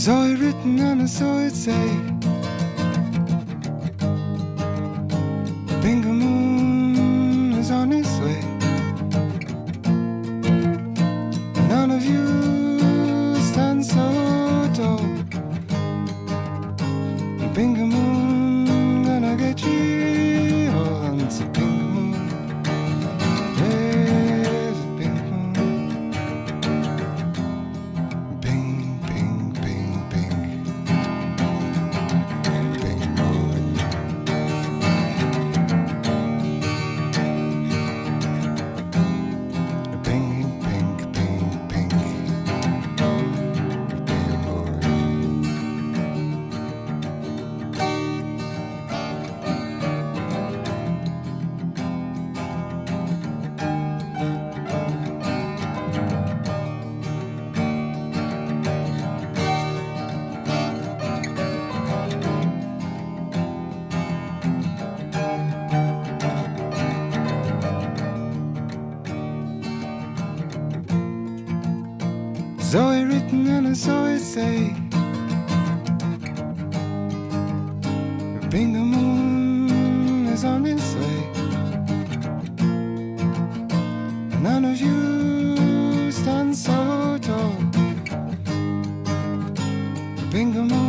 Zoe written and I saw it say Bingo Moon is on its way. None of you stand so tall. Bingo Moon gonna get you Zoe written and saw it say Bingo Moon is on its way. None of you stand so tall. Bingo Moon